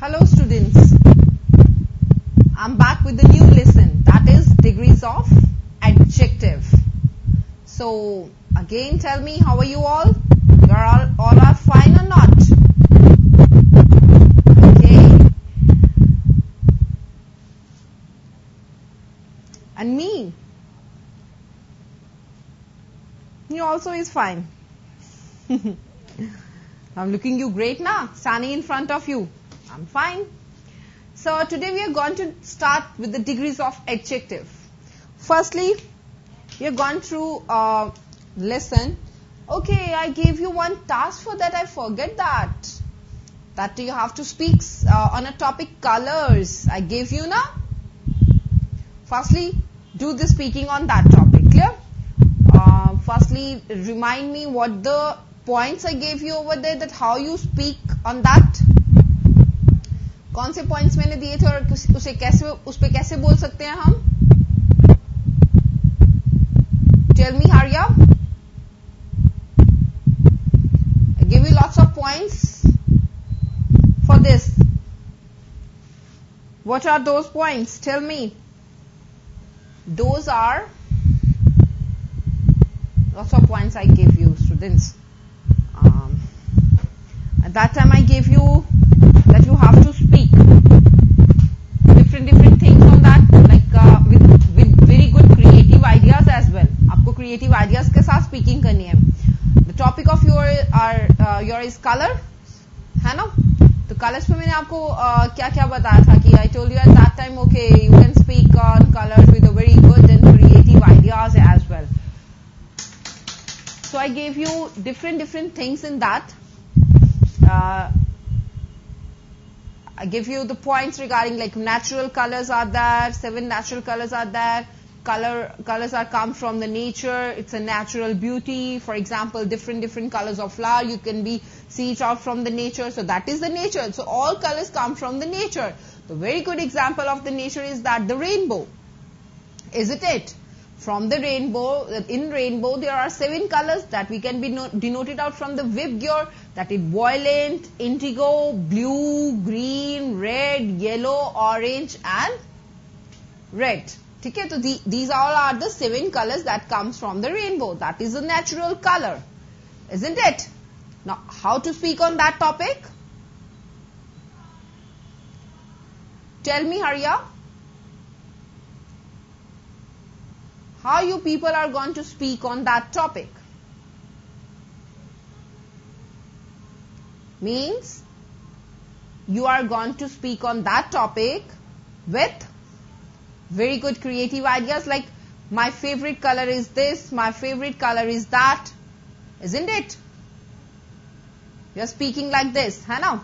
Hello students. I'm back with the new lesson that is degrees of adjective. So again tell me how are you all? You are all, all are fine or not? Okay. And me? Me also is fine. I'm looking you great now, standing in front of you. I'm fine. So today we are going to start with the degrees of adjective. Firstly, we have gone through a lesson. Okay, I gave you one task for that. I forget that. That you have to speak uh, on a topic colors. I gave you now. Firstly, do the speaking on that topic. Clear? Uh, firstly, remind me what the points I gave you over there. That how you speak on that. कौन से points मैंने दिए थे और उसे कैसे उस पर कैसे बोल सकते हैं हम? टेल मी हरिया give you lots of points for this what are those points tell me those are lots of points I give you students that time I give you creative ideas के साथ speaking करनी है the topic of your or your is colour है ना तो colours पे मैंने आपको uh, क्या क्या बताया था कि I told you at that time okay you can speak on colours with very good and creative ideas as well so I gave you different different things in that I give you the points regarding like natural colors are there, seven natural colors are there, Color colors are come from the nature. It's a natural beauty. For example, different different colors of flower you can be see it out from the nature. So that is the nature. So all colors come from the nature. The very good example of the nature is that the rainbow. Isn't it? From the rainbow, in rainbow there are seven colors that we can be no, denoted out from the VIBGYOR that is violet, indigo, blue, green, red, yellow, orange and red. The, these all are the seven colors that comes from the rainbow. That is a natural color. Isn't it? Now, how to speak on that topic? Tell me, Harya. How you people are going to speak on that topic? Means you are going to speak on that topic with very good creative ideas like my favorite color is this, my favorite color is that. Isn't it? You are speaking like this, है ना?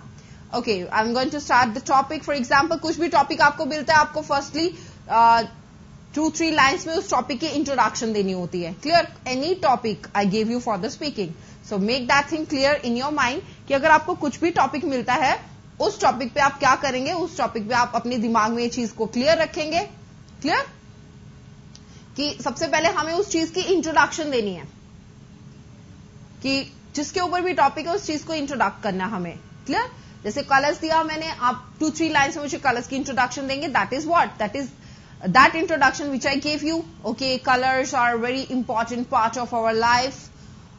Okay, I'm going to start the topic. For example, कुछ भी topic आपको मिलता है आपको firstly uh, two three lines में उस टॉपिक की इंट्रोडक्शन देनी होती है clear any topic I give you for the speaking so make that thing clear in your mind कि अगर आपको कुछ भी टॉपिक मिलता है उस टॉपिक पे आप क्या करेंगे उस टॉपिक पे आप अपने दिमाग में ये चीज़ को क्लियर रखेंगे क्लियर कि सबसे पहले हमें उस चीज़ की इंट्रोडक्शन देनी है। कि जिसके ऊपर भी टॉपिक है, उस चीज़ को इंट्रोडक्ट करना हमें। क्लियर जैसे कलर्स दिया मैंने, आप टू थ्री लाइन्स में मुझे कलर्स की इंट्रोडक्शन देंगे। That is what that is that introduction which I gave you okay colours are very important part of of life.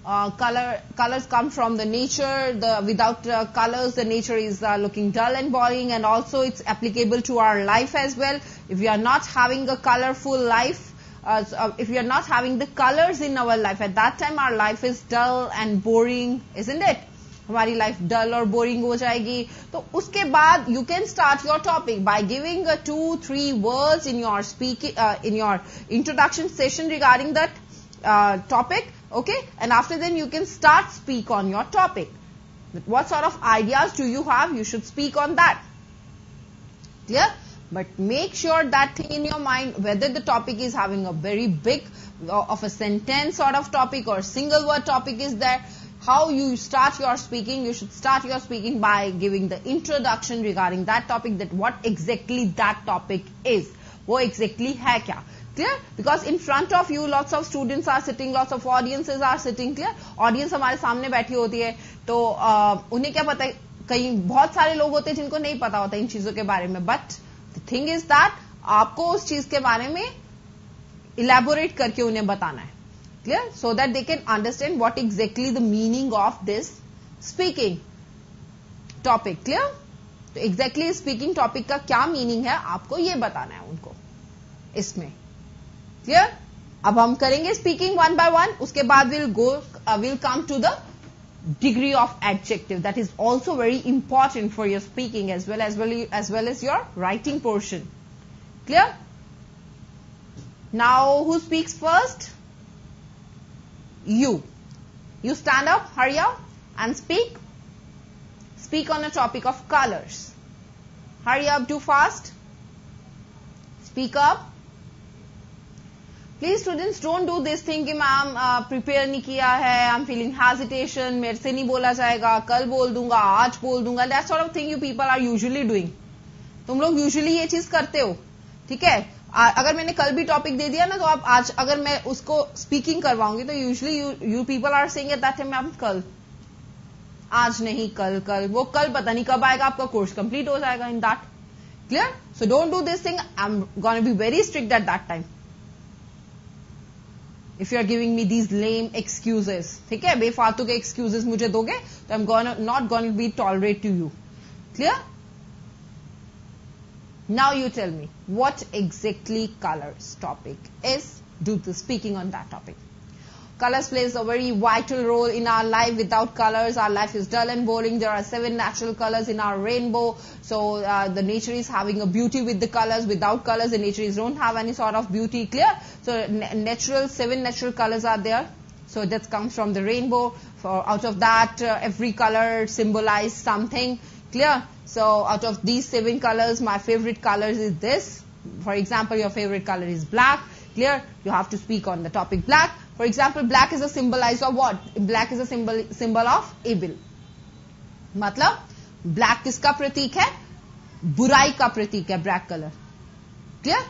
Uh, color colors come from the nature. The without uh, colors, the nature is uh, looking dull and boring, and also it's applicable to our life as well. If we are not having a colorful life, so if we are not having the colors in our life, at that time our life is dull and boring, isn't it? हमारी life dull और boring हो जाएगी तो उसके बाद you can start your topic by giving to three words in your speaking in your introduction session regarding that topic okay and after then you can start speak on your topic what sort of ideas do you have you should speak on that clear but make sure that thing in your mind whether the topic is having a very big of a sentence sort of topic or single word topic is there how you start your speaking you should start your speaking by giving the introduction regarding that topic that what exactly that topic is वो exactly है क्या clear? Because in front of you lots of students are sitting lots of audiences are sitting clear? Audience हमारे सामने बैठी होती है। तो uh, उन्हें क्या पता है? कई बहुत सारे लोग होते हैं जिनको नहीं पता होता इन चीज़ों के बारे में। But the thing is that आपको उस चीज़ के बारे में इलेबोरेट करके उन्हें बताना है। Clear so that they can understand what exactly the meaning of this speaking topic clear तो एग्जैक्टली स्पीकिंग टॉपिक का क्या मीनिंग है? आपको ये बताना है उनको इसमें। क्लियर अब हम करेंगे स्पीकिंग वन बाय वन उसके बाद will go will come to the degree of adjective that is also very important for your speaking as well as well as well as your writing portion clear now who speaks first you you stand up hurry up and speak speak on a topic of colors hurry up too fast speak up Please students don't do this thing कि ma'am prepare नहीं किया है I am feeling hesitation मेरे से नहीं बोला जाएगा, कल बोल दूँगा, आज बोल दूँगा that sort of thing you people are usually doing तुम लोग यूजुअली ये चीज़ करते हो, ठीक है? अगर मैंने कल भी टॉपिक दे दिया ना तो आप आज अगर मैं उसको स्पीकिंग करवाऊँगी तो usually you you people are saying at that ma'am, कल, आज नहीं, कल कल, वो कल पता नहीं कब आएगा, आपका कोर्स कंप्लीट हो जाएगा in that clear so don't do this thing I am gonna be very strict at that time if you are giving me these lame excuses ठीक है बेफालतू के एक्सक्यूजेस मुझे दोगे तो आई am gone not gonna be tolerate to you clear now you tell me what exactly colors topic is do the speaking on that topic colors plays a very vital role in our life without colors our life is dull and boring there are seven natural colors in our rainbow so uh, the nature is having a beauty with the colors without colors the nature is don't have any sort of beauty clear so natural, seven natural colors are there. So that comes from the rainbow. For out of that, uh, every color symbolizes something. Clear? So out of these seven colors, my favorite colors is this. For example, your favorite color is black. Clear? You have to speak on the topic black. For example, black is a symbolizer of what? Black is a symbol symbol of evil. मतलब black किसका प्रतीक है? बुराई का प्रतीक है black colour clear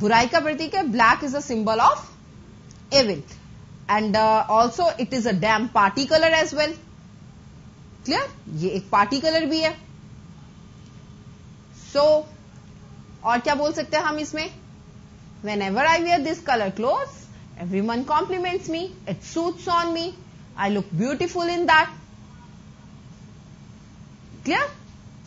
बुराई का प्रतीक है black is a symbol of evil and also it is a dam party colour as well clear ये एक पार्टी कलर भी है. सो so, और क्या बोल सकते हैं हम इसमें? Whenever I wear this colour cloth every one compliments me it suits on me I look beautiful in that clear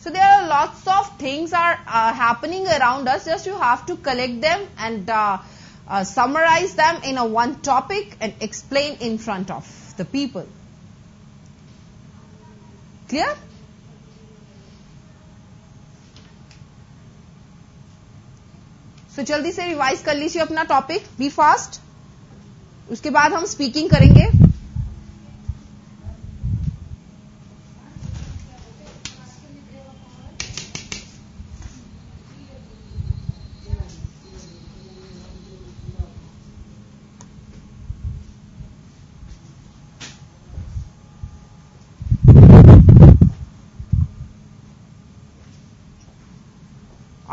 So there are lots of things are uh, happening around us. Just you have to collect them and uh, uh, summarize them in a one topic and explain in front of the people. Clear? So so, जल्दी से revise कर लीजिए अपना topic B fast उसके बाद हम speaking करेंगे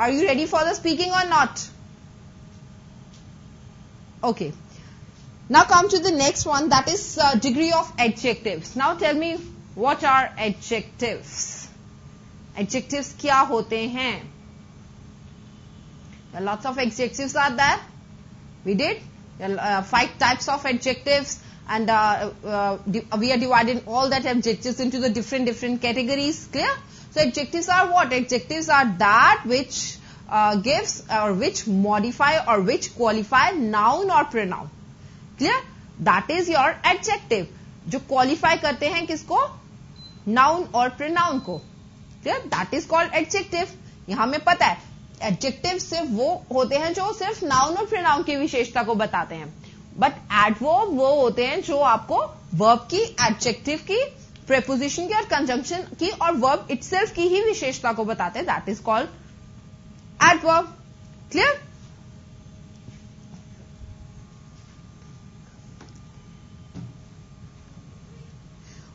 Are you ready for the speaking or not? Okay. Now come to the next one that is uh, degree of adjectives. Now tell me what are adjectives? Adjectives kya hote hain? Are lots of adjectives are there. We did. Uh, five types of adjectives and uh, uh we are dividing all that adjectives into the different different categories. Clear? So adjectives are what? Adjectives are that which uh, gives or which modify or which qualify noun or pronoun. Clear? That is your adjective. जो qualify करते हैं किसको? Noun और pronoun को। Clear that is called adjective. यहाँ में पता है एडजेक्टिव सिर्फ़ वो होते हैं जो सिर्फ़ नाउन और प्रोनाउन की विशेषता को बताते हैं। बट एडवर्ब वो होते हैं जो आपको वर्ब की एडजेक्टिव की प्रेपोजिशन की और कंजंक्शन की और वर्ब इटसेल्फ की ही विशेषता को बताते हैं। That is called adverb clear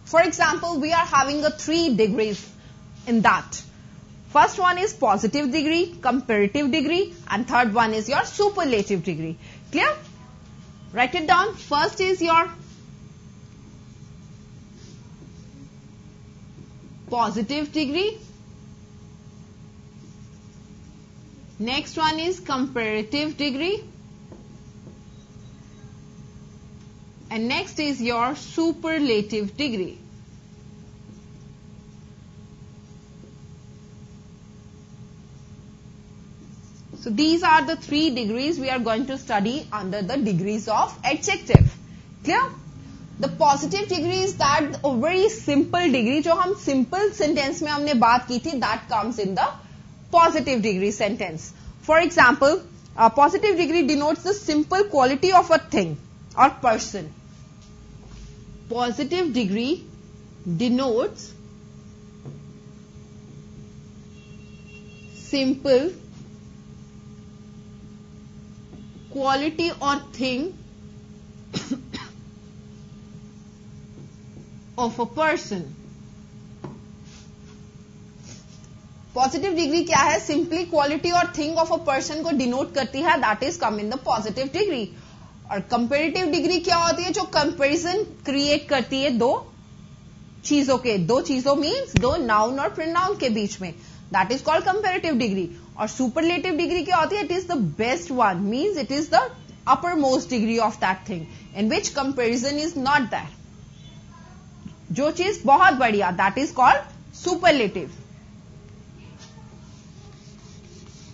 For example, we are having a three degrees in that. First one is positive degree, comparative degree, and third one is your superlative degree. Clear? Write it down. First is your positive degree. Next one is comparative degree. And next is your superlative degree. So these are the three degrees we are going to study under the degrees of adjective. Clear? The positive degree is that a very simple degree जो हम simple sentence में हमने बात की थी that comes in the positive degree sentence. For example, a positive degree denotes the simple quality of a thing Or person. Positive degree denotes simple quality or thing of a person. Positive degree क्या है simply quality और thing of a person को denote करती है that is come in the positive degree और comparative degree क्या होती है? जो कंपेरिजन क्रिएट करती है दो चीज़ों के। दो चीज़ों मीन्स दो नाउन और प्रोनाउन के बीच में। That is called comparative degree और सुपरलेटिव डिग्री क्या होती है? It is the best one means it is the uppermost degree of that thing in which comparison is not that जो चीज़ बहुत बढ़िया that is called superlative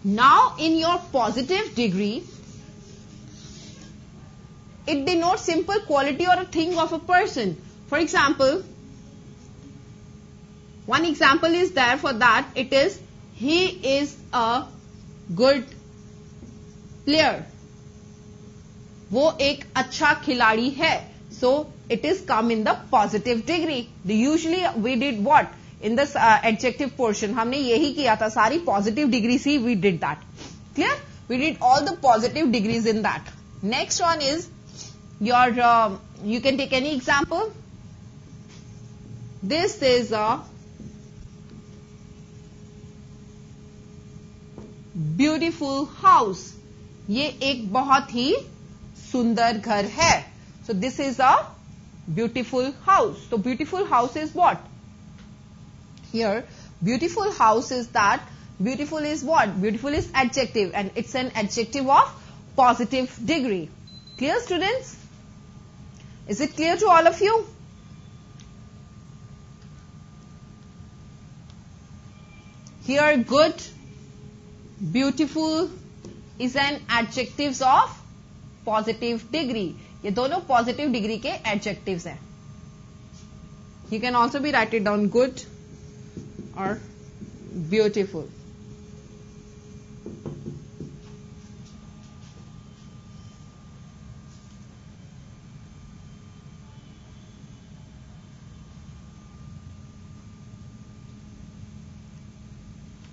now in your positive degree, it denotes simple quality or a thing of a person. For example, one example is there for that. It is, he is a good player. वो एक अच्छा खिलाड़ी है. So, it is come in the positive degree. Usually we did what? In the adjective portion हमने यही किया था सारी positive degree C we did that clear we did all the positive degrees in that next one is your you can take any example this is a beautiful house ये एक बहुत ही सुंदर घर है so this is a beautiful house तो beautiful house is what here beautiful house is that beautiful is what beautiful is adjective and it's an adjective of positive degree clear students is it clear to all of you here good beautiful is an adjectives of positive degree ये दोनों positive degree के adjectives हैं you can also be write it down good are beautiful.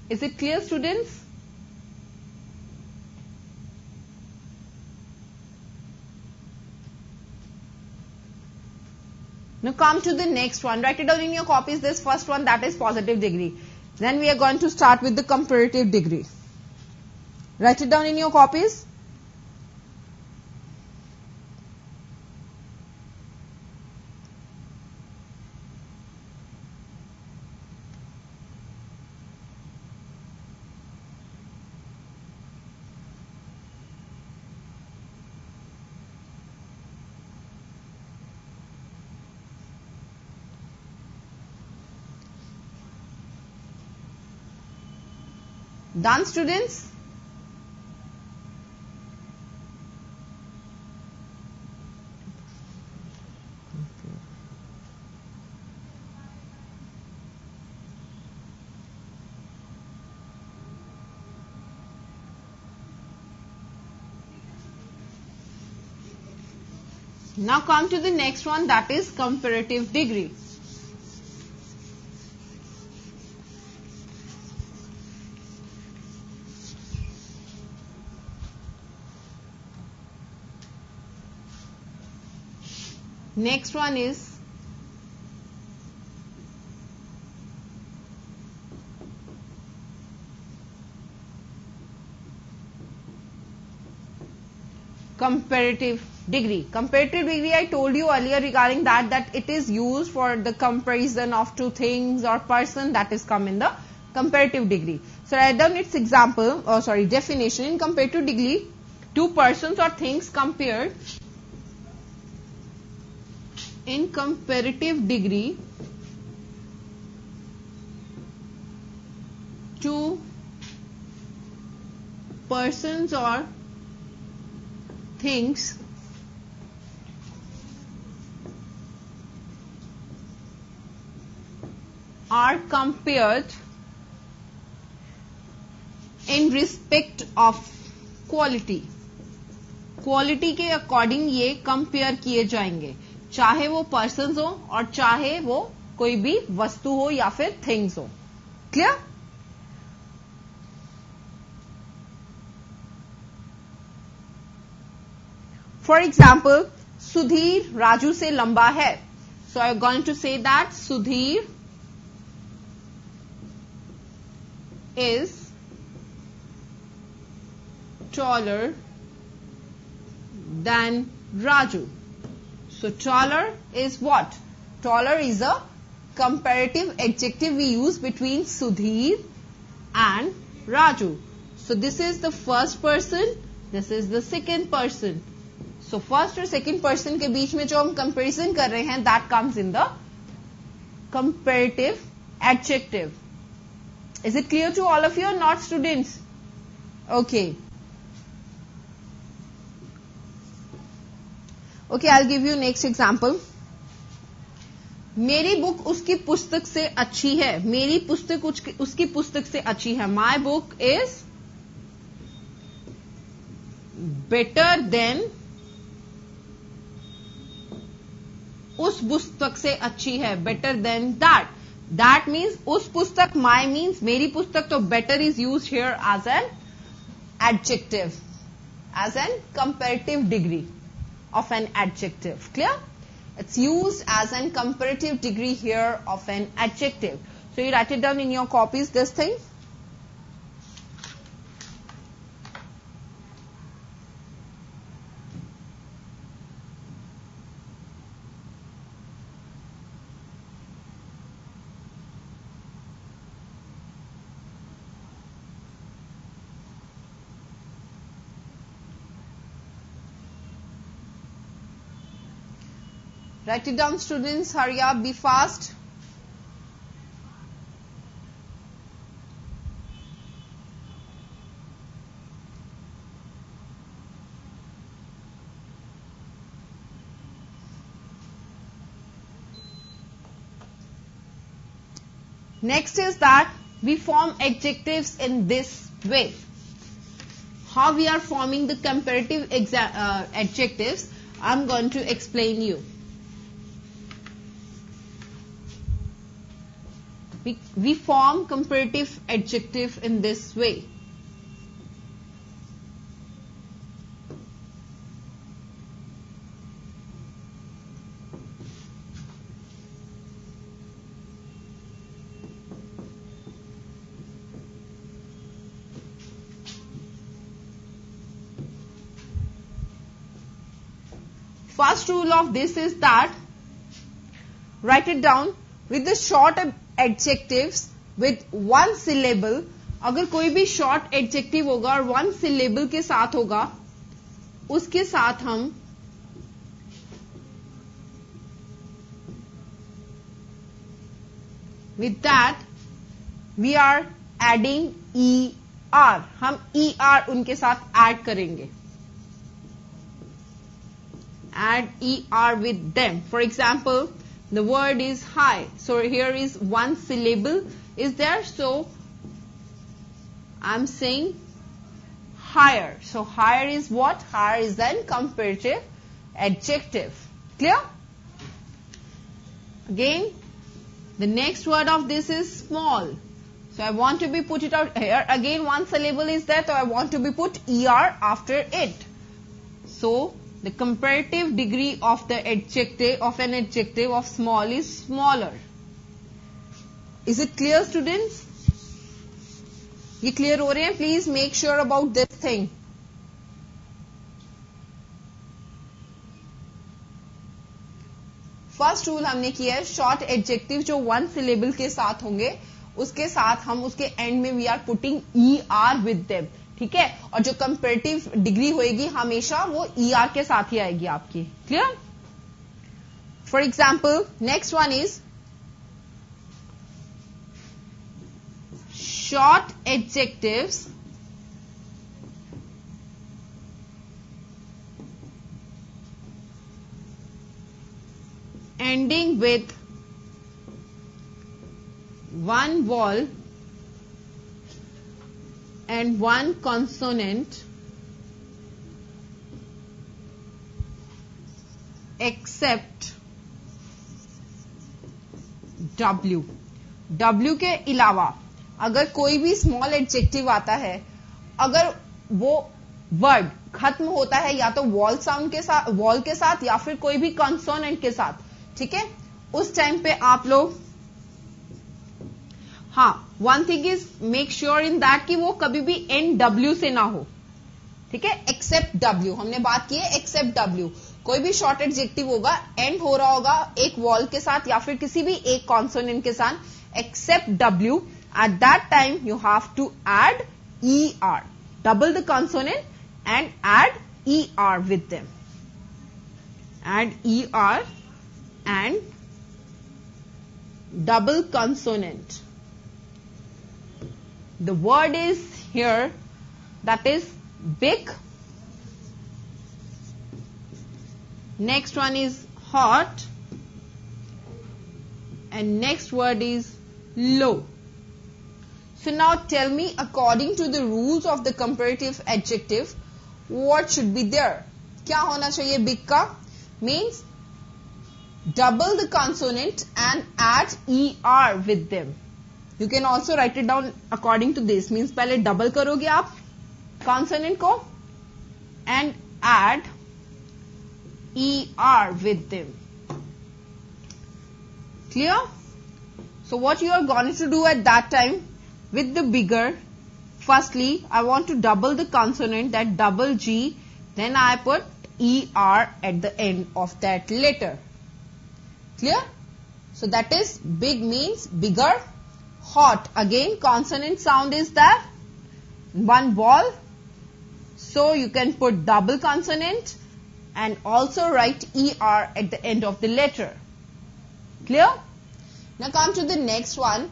Is it clear students? Now come to the next one. Write it down in your copies. This first one that is positive degree. Then we are going to start with the comparative degree. Write it down in your copies. Done students? Now come to the next one that is comparative degree. Next one is comparative degree. Comparative degree, I told you earlier regarding that, that it is used for the comparison of two things or person that is come in the comparative degree. So write down its example, or sorry, definition in comparative degree, two persons or things compared in comparative degree to persons or things are compared in respect of quality quality के according ये compare किए जाएँगे चाहे वो person हो और चाहे वो कोई भी वस्तु हो या फिर थिंग्स हो। Clear for example Sudhir Raju से लंबा है। So I going to say that Sudhir is taller than Raju. So taller is what? Taller is a comparative adjective we use between Sudhir and Raju. So this is the first person, this is the second person. So first और second person के बीच में जो हम comparison कर रहे हैं that comes in the comparative adjective. Is it clear to all of you or not students? Okay. Okay, I'll give you next example. मेरी बुक उसकी पुस्तक से अच्छी है। मेरी पुस्तक उसकी पुस्तक से अच्छी है। My book is better than उस पुस्तक से अच्छी है। Better than that that means उस पुस्तक माई मीन्स मेरी पुस्तक तो better is use here as an adjective as an comparative degree of an adjective. Clear? It's used as an comparative degree here of an adjective. So you write it down in your copies, this thing. Write it down students, hurry up, be fast. Next is that we form adjectives in this way. How we are forming the comparative uh, adjectives, I'm going to explain you. We, form comparative adjective in this way. First rule of this is that write it down with the short adjectives with one syllable अगर कोई भी short adjective होगा और one syllable के साथ होगा, उसके साथ हम with that we are adding E R हम ई आर उनके साथ एड करेंगे। Add E R with them for example the word is high. So here is one syllable. Is there? So I'm saying higher. So higher is what? Higher is then comparative adjective. Clear? Again the next word of this is small. So I want to be put it out here. Again one syllable is there so I want to be put er after it. So the comparative degree of the adjective of an adjective of small is smaller. Is it clear students? ये clear हो रहे हैं Please make sure about this thing. First rule हमने किया है short adjective जो one syllable के साथ होंगे उसके साथ हम उसके एंड में we are putting E R with them ठीक है? और जो कंपेरेटिव डिग्री होएगी, हमेशा वो ई आर के साथ ही आएगी आपकी। Clear for example next one is short adjectives ending with one vowel and one consonant except W. W के अलावा अगर कोई भी स्मॉल एडजेक्टिव आता है, अगर वो वर्ड खत्म होता है या तो वॉल साउंड के साथ वॉल के साथ या फिर कोई भी कॉन्सोनेंट के साथ, ठीक है उस टाइम पे आप लोग हाँ one thing is make sure in that कि वो कभी भी एन डब्ल्यू से ना हो। ठीक है? एक्सेप्ट डब्ल्यू हमने बात की है एक्सेप्ट डब्ल्यू कोई भी शॉर्ट एडजेक्टिव होगा एंड हो रहा होगा एक वॉल के साथ या फिर किसी भी एक कॉन्सोनेंट के साथ except W at that time you have to add E R double the consonant and add E R ER with add E R and double consonant. The word is here that is big. Next one is hot. And next word is low. So now tell me according to the rules of the comparative adjective, what should be there? क्या होना चाहिए big का? Means double the consonant and add er with them. You can also write it down according to this. Means पहले double करोगे आप consonant को and add er with them. Clear? So what you are going to do at that time with the bigger, firstly, I want to double the consonant, that double G, then I put ER at the end of that letter. Clear? So that is big means bigger, hot. Again, consonant sound is there. One vowel. So you can put double consonant and also write ER at the end of the letter. Clear? Now come to the next one.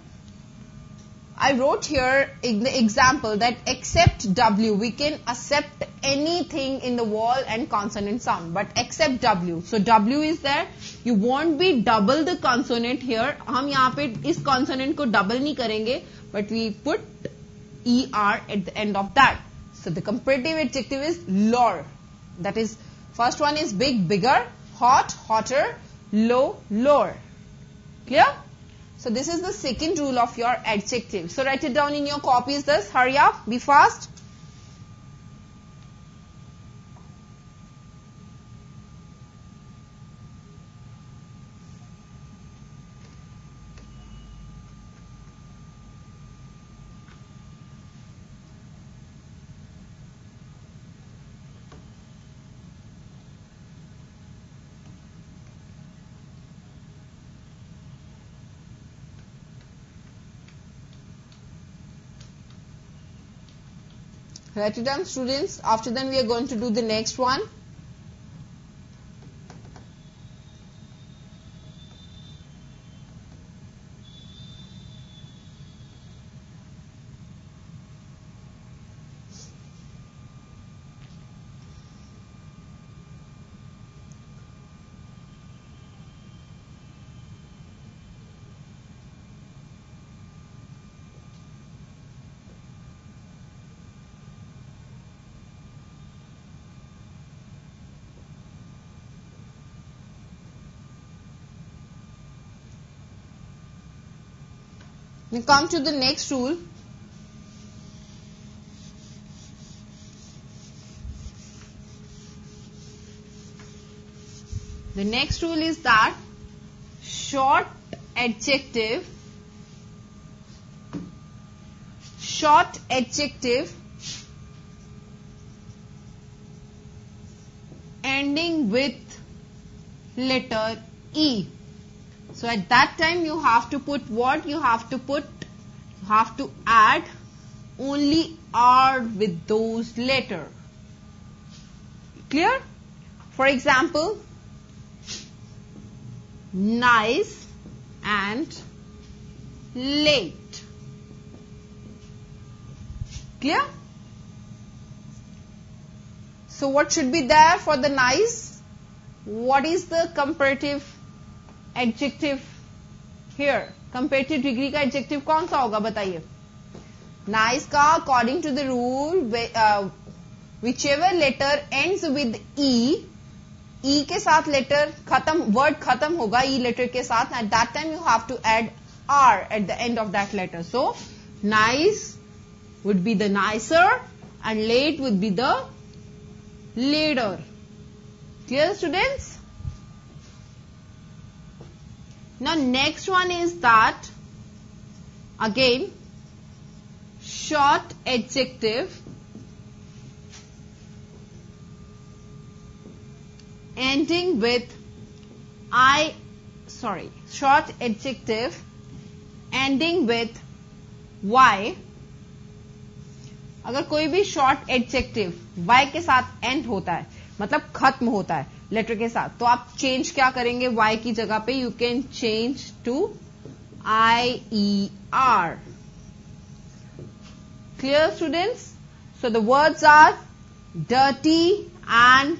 I wrote here in the example that except W, we can accept anything in the vowel and consonant sound, but except W. So W is there. You won't be double the consonant here. हम यहाँ पे इस consonant को double नहीं करेंगे, but we put ER at the end of that. So the comparative adjective is lower. That is, first one is big, bigger, hot, hotter, low, lower. Clear? So this is the second rule of your adjective. So write it down in your copies this. Hurry up. Be fast. Write it down students. After then we are going to do the next one. We come to the next rule. The next rule is that short adjective. Short adjective. Ending with letter E So at that time you have to put what? You have to put, you have to add only R with those letter. Clear? For example, nice and late. Clear? So what should be there for the nice? What is the comparative adjective here comparative degree का adjective कौन सा होगा बताइए? Nice का according to the rule whichever letter end with E E के साथ letter खत्म word खत्म होगा ई e लेटर के साथ at that time you have to add R at the end of that letter so nice would be the nicer and late would be the later clear students Now next one is that again short adjective ending with I sorry short adjective ending with Y अगर कोई भी short adjective Y के साथ and होता है मतलब खत्म होता है लेटर के साथ। तो आप चेंज क्या करेंगे? Y की जगह पे you can change to I E R clear students so the words are dirty and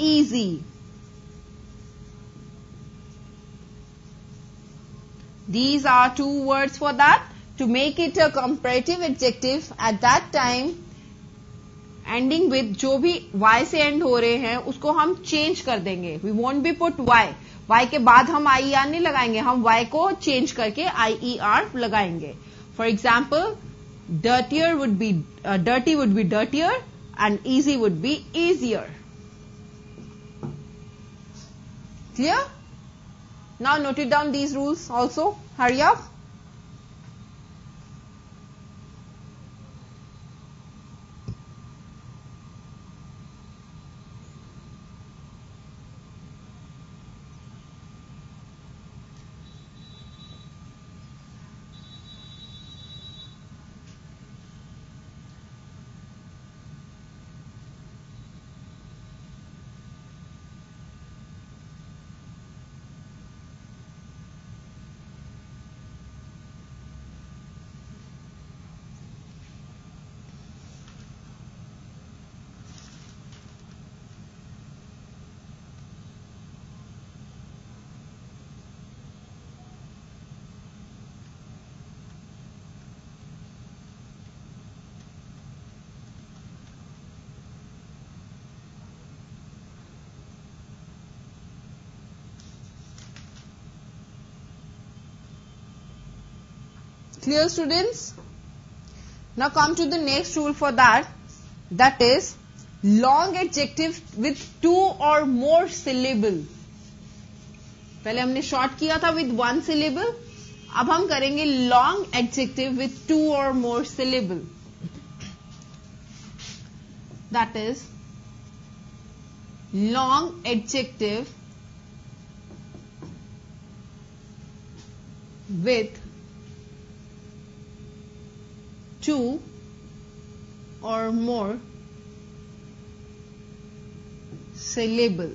easy these are two words for that to make it a comparative adjective at that time ending with जो भी Y से and हो रहे हैं, उसको हम change कर देंगे। We won't be put Y Y के बाद हम आई ई आर नहीं लगाएँगे, हम वाई को चेंज करके आई ई आर लगाएँगे। For example dirtier would be dirty would be dirtier and easy would be easier clear now note it down these rules also हरिया Clear students? Now come to the next rule for that. That is long adjective with two or more syllable. पहले हमने short किया था with one syllable. अब हम करेंगे long adjective with two or more syllable. That is long adjective with two or more syllable.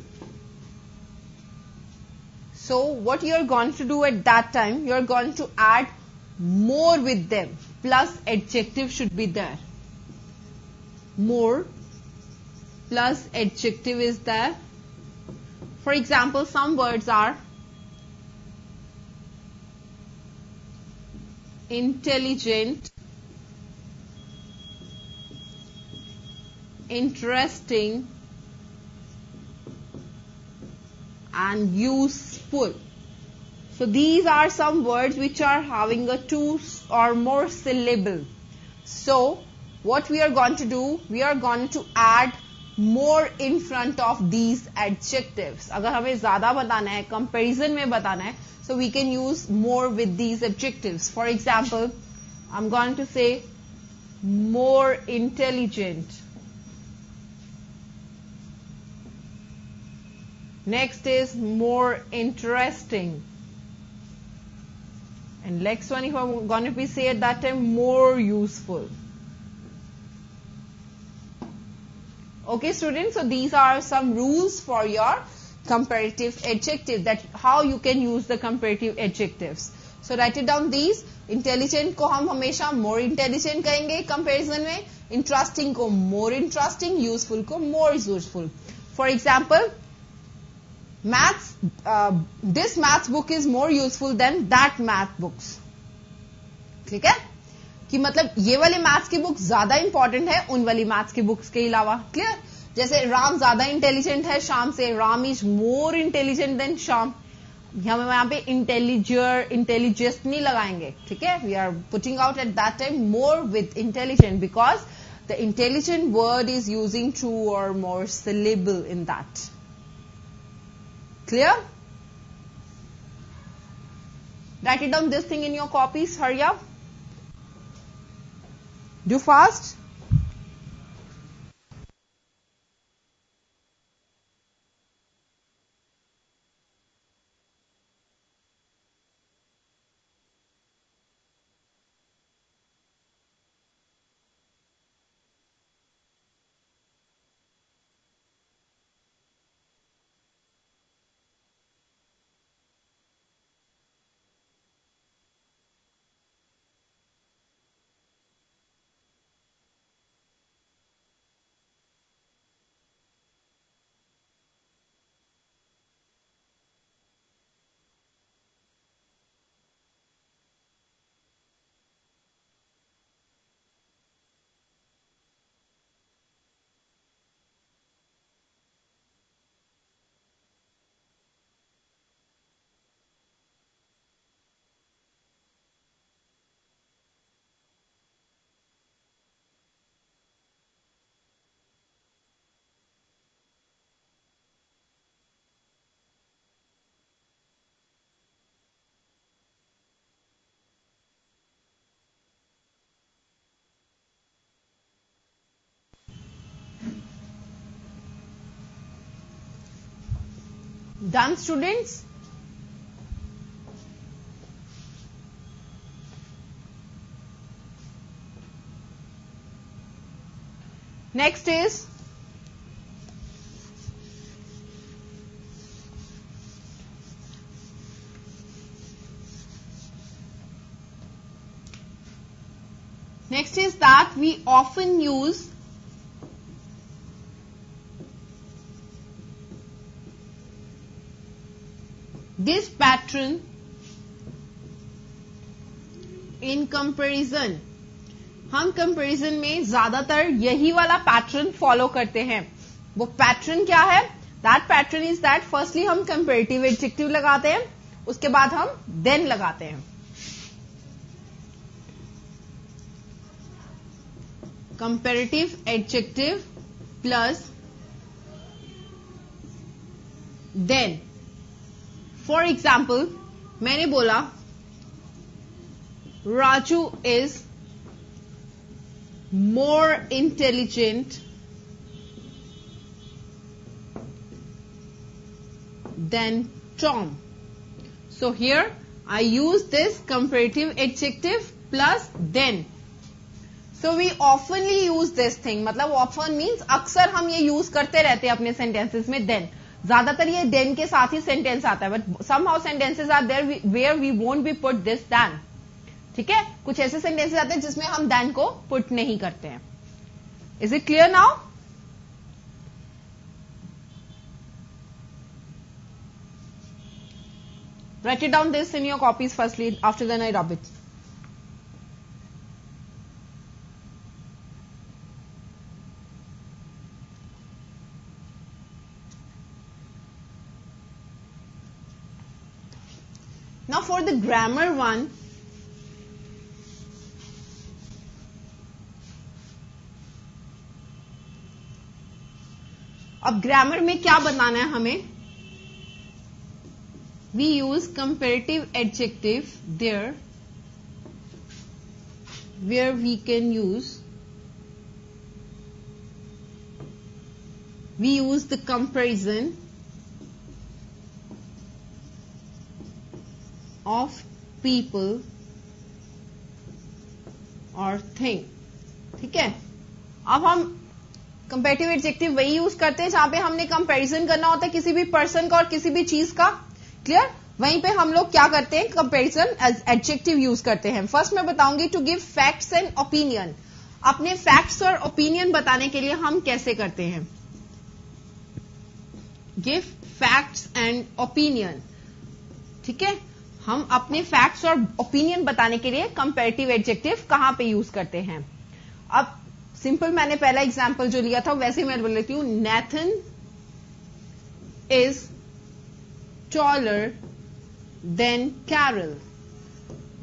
So what you are going to do at that time, you are going to add more with them plus adjective should be there. More plus adjective is there. For example, some words are intelligent, interesting and useful. So these are some words which are having a two or more syllable. So what we are going to do, we are going to add more in front of these adjectives. अगर हमें ज़्यादा बताना है, comparison में बताना है, so we can use more with these adjectives. For example, I'm going to say more intelligent Next is more interesting. And next one, if I'm going to be say at that time, more useful. Okay, students, so these are some rules for your comparative adjective that how you can use the comparative adjectives. So write it down these. Intelligent को हम हमेशा more intelligent कहेंगे comparison में. Interesting को more interesting, useful को more useful. For example, Maths, uh, this maths book is more useful than that math books. ठीक है? कि मतलब ये वाली मैथ्स की बुक ज़्यादा इंपॉर्टेंट है उन वाली मैथ्स की बुक्स के अलावा क्लियर जैसे राम ज़्यादा इंटेलिजेंट है शाम से Ram is more intelligent than Shyam. हम यहाँ पे इंटेलिजर इंटेलिजेंट नहीं लगाएँगे ठीक है? We are putting out at that time more with intelligent because the intelligent word is using two और more syllable in that Clear? Write it down this thing in your copies. Hurry up. Do fast. Done students? Next is Next is that we often use this pattern in comparison, हम comparison में ज़्यादातर यही वाला pattern follow करते हैं। वो pattern क्या है? That pattern is that firstly हम कंपेरेटिव एडजेक्टिव लगाते हैं, उसके बाद हम देन लगाते हैं। Comparative adjective plus than for example मैंने बोला Raju is more intelligent than Tom so here I use this comparative adjective plus than so we oftenly use this thing मतलब ऑफन मीन्स अक्सर हम ये यूज़ करते रहते हैं अपने सेंटेंसेस में देन ज़्यादातर ये देन के साथ ही सेंटेंस आता है but somehow sentences are there where we won't be put this than ठीक है? कुछ ऐसे सेंटेंसेज आते हैं जिसमें हम दैन को पुट नहीं करते हैं। Is it clear now Write it down this in your copies firstly, after then I rub it. Now for the grammar one, अब ग्रामर में क्या बनाना है हमें? We use comparative adjective there where we can use we use the comparison of people और thing ठीक है? अब हम कंपेटिव एडजेक्टिव वही यूज़ करते हैं जहाँ पे हमने कंपैरिजन करना होता है किसी भी पर्सन का और किसी भी चीज़ का। क्लियर वहीं पे हम लोग क्या करते हैं? कंपैरिजन एडजेक्टिव यूज़ करते हैं। फ़र्स्ट मैं बताऊँगी to give facts and opinion अपने फैक्ट्स और ओपिनियन बताने के लिए हम कैसे करते हैं? गिव फैक्ट्स एंड ओपिनियन ठीक है? हम अपने फैक्ट्स और ओपिनियन बताने के लिए कंपेरेटिव एडजेक्टिव कहाँ पे यूज़ करते हैं। अब सिंपल मैंने पहला एग्जांपल जो लिया था वैसे मैं बोल लेती हूँ Nathan is taller than Carol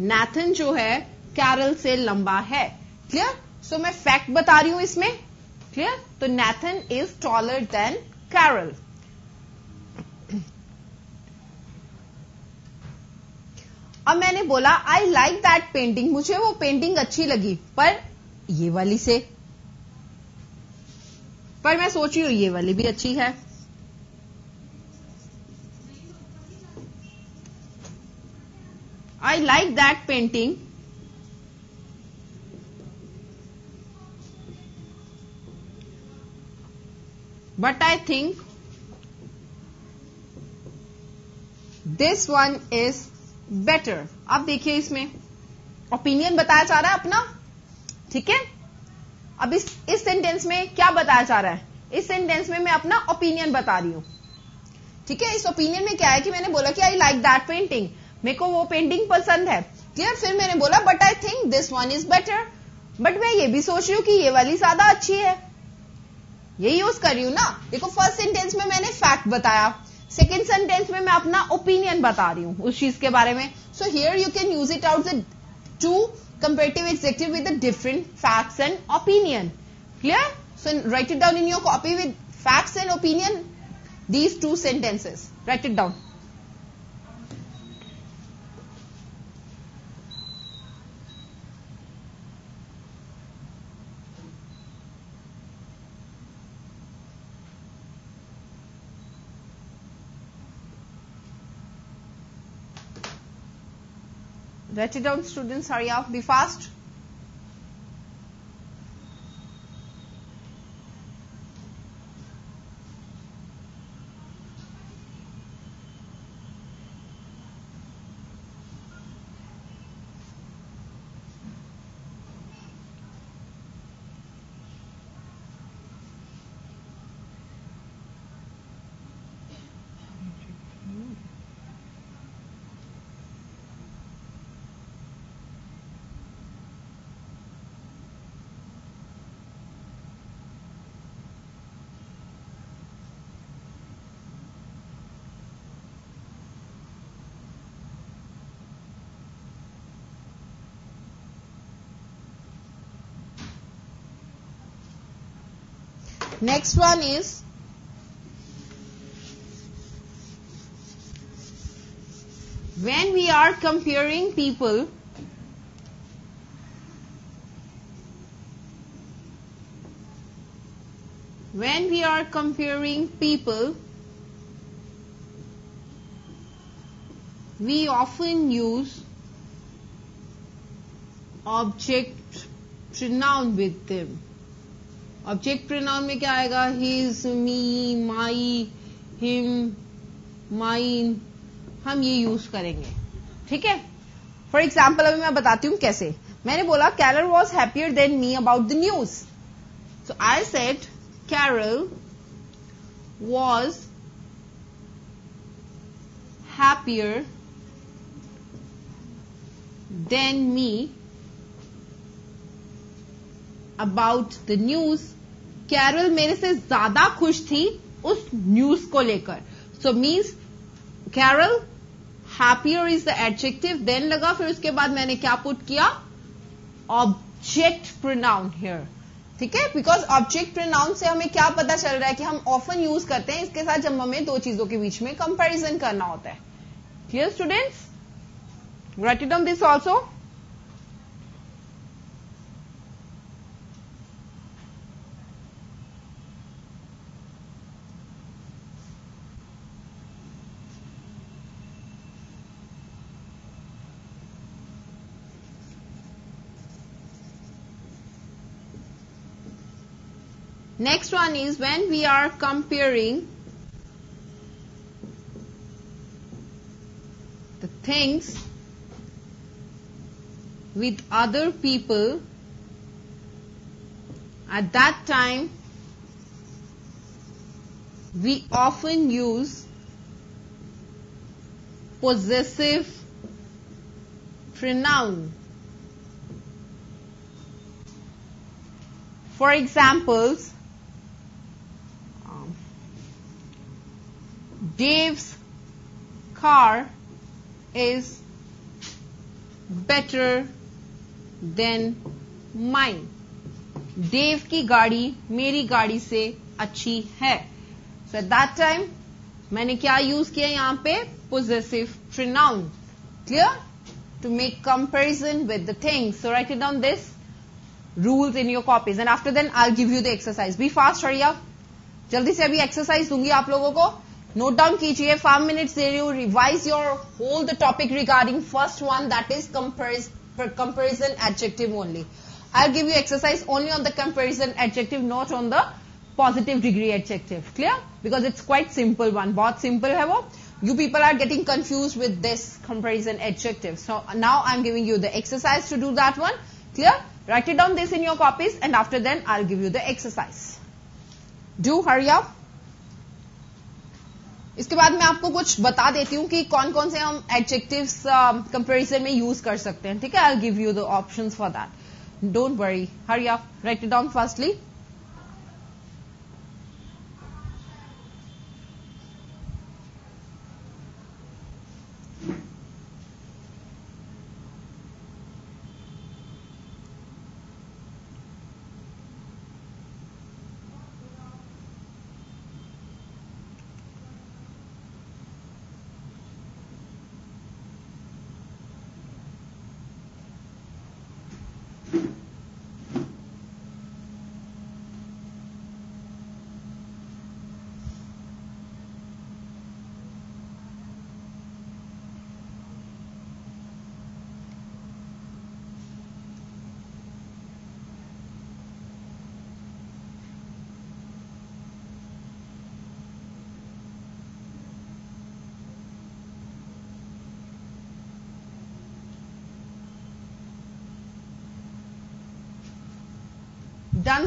Nathan जो है कैरल से लंबा है। क्लियर सो so, मैं फैक्ट बता रही हूँ इसमें। क्लियर तो Nathan is taller than Carol अब मैंने बोला आई लाइक दैट पेंटिंग मुझे वो पेंटिंग अच्छी लगी, पर ये वाली से। पर मैं सोच रही हूँ, ये वाली भी अच्छी है। I like that painting but I think this one is better अब देखिए इसमें। ओपिनियन बताया जा रहा है अपना। ठीक है? अब इस इस सेंटेंस में क्या बताया जा रहा है? इस सेंटेंस में मैं अपना ओपिनियन बता रही हूँ। ठीक है? इस ओपिनियन में क्या है कि मैंने बोला कि आई लाइक दैट पेंटिंग मेरे को वो पेंटिंग पसंद है। क्लियर फिर मैंने बोला but I think this one is better but मैं ये भी सोच रही हूँ कि ये वाली ज़्यादा अच्छी है। ये यूज़ कर रही हूँ ना? देखो फ़र्स्ट सेंटेंस में मैंने फैक्ट बताया। सेकेंड सेंटेंस में मैं अपना ओपिनियन बता रही हूँ उस चीज़ के बारे में। So here you can use it out the two comparative adjective with different facts and opinion clear so write it down in your copy with facts and opinion these two sentences write it down Write it down, students. Hurry up. Be fast. Next one is when we are comparing people when we are comparing people we often use object pronoun with them object pronoun में क्या आएगा? His me my him mine हम ये use करेंगे। ठीक है? For example अभी मैं बताती हूँ कैसे। मैंने बोला Carol was happier than me about the news so I said Carol was happier than me about the news Carol मेरे से ज़्यादा खुश थी उस न्यूज़ को लेकर। So means Carol happier is the adjective than लगा, फिर उसके बाद मैंने क्या पुट किया? ऑब्जेक्ट प्रोनाउन हियर ठीक है? बिकॉज़ ऑब्जेक्ट प्रोनाउन से हमें क्या पता चल रहा है कि हम ऑफन यूज़ करते हैं, इसके साथ जब हमें दो चीज़ों के बीच में कंपैरिजन करना होता है। Clear students on this also Next one is when we are comparing the things with other people at that time we often use possessive pronoun. For examples, Dave's car is better than mine. देव की गाड़ी मेरी गाड़ी से अच्छी है सो eight that time मैंने क्या use किया यहां पे possessive pronoun clear to make comparison with the things so write it down this rules in your copies and after then i'll give you the exercise be fast hurry up जल्दी से अभी exercise दूंगी आप लोगों को note down कीजिए five minutes दे रही हूँ revise your whole the topic regarding first one that is comparison adjective only i'll give you exercise only on the comparison adjective not on the positive degree adjective clear because it's quite simple one बहुत simple है वो you people are getting confused with this comparison adjective. So now I'm giving you the exercise to do that one. Clear? Write it down this in your copies and after then I'll give you the exercise. Do hurry up. इसके बाद मैं आपको कुछ बता देती हूँ कि कौन कौन से हम एडजेक्टिव्स कंपेरिजन में यूज़ कर सकते हैं। ठीक है? I give you the option for that don't worry hurry आप write it down firstly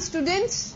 students?